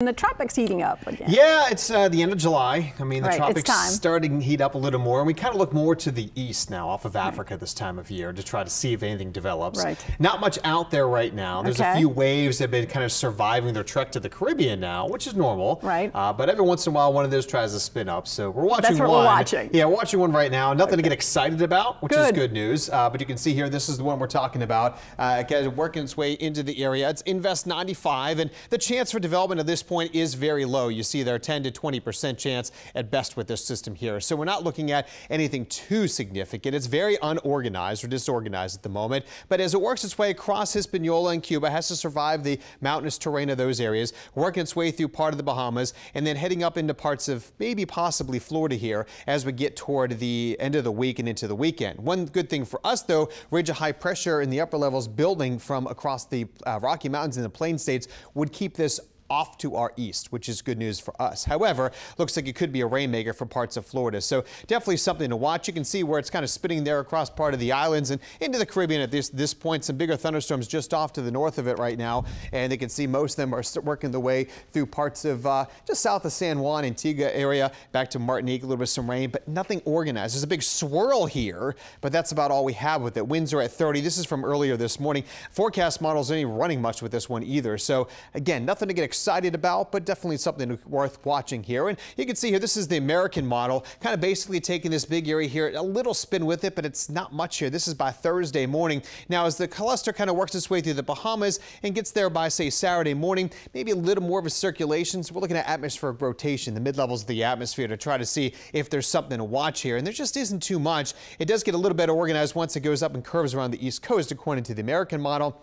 And the tropics heating up again. Yeah, it's uh, the end of July. I mean, the Right, tropics starting to heat up a little more, and we kind of look more to the east now, off of Africa this time of year, to try to see if anything develops. Right. Not much out there right now. There's a few waves that have been kind of surviving their trek to the Caribbean now, which is normal. Right. Uh, but every once in a while, one of those tries to spin up. So we're watching That's what we're watching. Yeah, we're watching one right now. Nothing to get excited about, which is Good. good news. Uh, but you can see here, this is the one we're talking about. Uh, again, working its way into the area. It's Invest 95, and the chance for development at this point is very low. You see there, 10 to 20 percent chance at best with this system here. So we're not looking at anything too significant. It's very unorganized or disorganized at the moment. But as it works its way across Hispaniola and Cuba, has to survive the mountainous terrain of those areas, working its way through part of the Bahamas, and then heading up into parts of maybe possibly Florida here as we get toward the end of the week and into the weekend. One good thing for us, though, ridge of high pressure in the upper levels building from across the uh, Rocky Mountains and the Plain States would keep this off to our east, which is good news for us. However, looks like it could be a rainmaker for parts of Florida. So definitely something to watch. You can see where it's kind of spinning there across part of the islands and into the Caribbean at this, this point. Some bigger thunderstorms just off to the north of it right now. And they can see most of them are working their way through parts of uh, just south of San Juan, Antigua area, back to Martinique, a little bit of some rain, but nothing organized. There's a big swirl here, but that's about all we have with it. Winds are at 30. This is from earlier this morning. Forecast models ain't running much with this one either. So again, nothing to get excited about, but definitely something worth watching here. And you can see here, this is the American model, kind of basically taking this big area here, a little spin with it, but it's not much here. This is by Thursday morning. Now, as the cluster kind of works its way through the Bahamas and gets there by, say, Saturday morning, maybe a little more of a circulation. So we're looking at atmospheric rotation, the mid-levels of the atmosphere to try to see if there's something to watch here. And there just isn't too much. It does get a little better organized once it goes up and curves around the East Coast, according to the American model.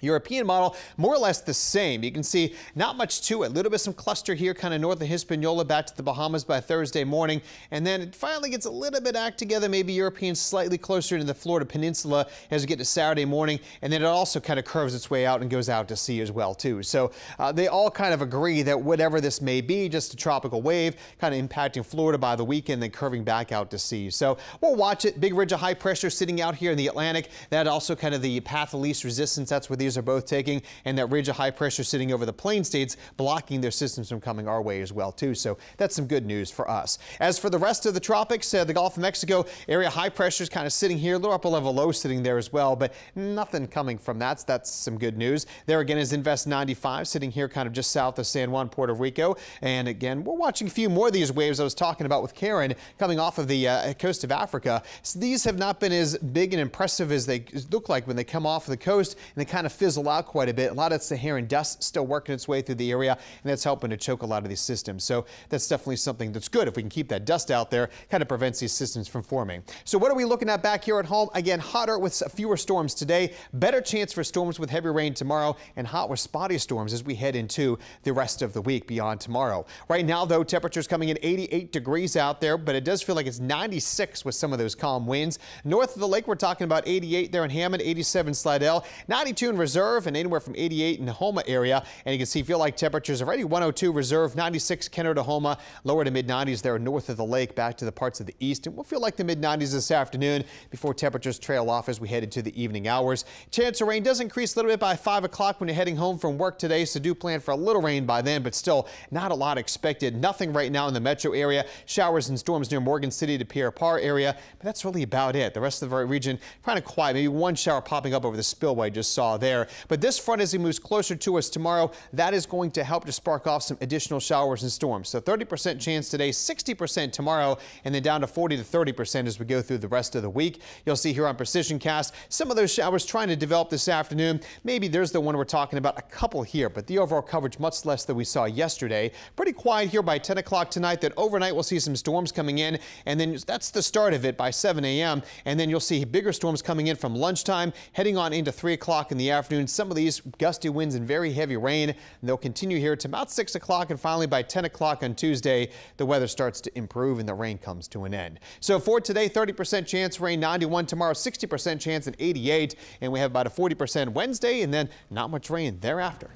European model, more or less the same. You can see not much to it. A little bit of some cluster here, kind of north of Hispaniola, back to the Bahamas by Thursday morning. And then it finally gets a little bit act together, maybe European slightly closer to the Florida Peninsula as we get to Saturday morning. And then it also kind of curves its way out and goes out to sea as well, too. So uh, they all kind of agree that whatever this may be, just a tropical wave, kind of impacting Florida by the weekend, then curving back out to sea. So we'll watch it. Big ridge of high pressure sitting out here in the Atlantic. That also kind of the path of least resistance. That's where these are both taking. And that ridge of high pressure sitting over the plain states, blocking their systems from coming our way as well, too. So that's some good news for us. As for the rest of the tropics, uh, the Gulf of Mexico area high pressure is kind of sitting here, a little upper level low sitting there as well, but nothing coming from that. So that's some good news. There again is Invest 95 sitting here kind of just south of San Juan, Puerto Rico. And again, we're watching a few more of these waves I was talking about with Karen coming off of the uh, coast of Africa. So these have not been as big and impressive as they look like when they come off the coast and they kind of fizzle out quite a bit. A lot of Saharan dust still working its way through the area, and that's helping to choke a lot of these systems. So that's definitely something that's good. If we can keep that dust out there, kind of prevents these systems from forming. So what are we looking at back here at home? Again, hotter with fewer storms today, better chance for storms with heavy rain tomorrow, and hot with spotty storms as we head into the rest of the week beyond tomorrow. Right now, though, temperatures coming in 88 degrees out there, but it does feel like it's 96 with some of those calm winds. North of the lake, we're talking about 88 there in Hammond, 87 Slidell, 92 in Reserve, and anywhere from 88 in the Houma area. And you can see feel like temperatures already 102 Reserve, 96 Kenner to Houma, lower to mid 90s there north of the lake, back to the parts of the east. And we'll feel like the mid 90s this afternoon before temperatures trail off as we head into the evening hours. Chance of rain does increase a little bit by 5 o'clock when you're heading home from work today, so do plan for a little rain by then, but still not a lot expected. Nothing right now in the metro area. Showers and storms near Morgan City to Pierre Part area, but that's really about it. The rest of the region kind of quiet. Maybe one shower popping up over the spillway just saw there. But this front, as he moves closer to us tomorrow, that is going to help to spark off some additional showers and storms. So 30% chance today, 60% tomorrow, and then down to 40 to 30% as we go through the rest of the week. You'll see here on Precision Cast some of those showers trying to develop this afternoon. Maybe there's the one we're talking about, a couple here, but the overall coverage much less than we saw yesterday. Pretty quiet here by 10 o'clock tonight. That overnight we'll see some storms coming in, and then that's the start of it by 7 a.m. And then you'll see bigger storms coming in from lunchtime, heading on into 3 o'clock in the afternoon. Some of these gusty winds and very heavy rain. And they'll continue here to about 6 o'clock, and finally by 10 o'clock on Tuesday, the weather starts to improve and the rain comes to an end. So for today, 30% chance rain, 91 tomorrow, 60% chance at 88, and we have about a 40% Wednesday, and then not much rain thereafter.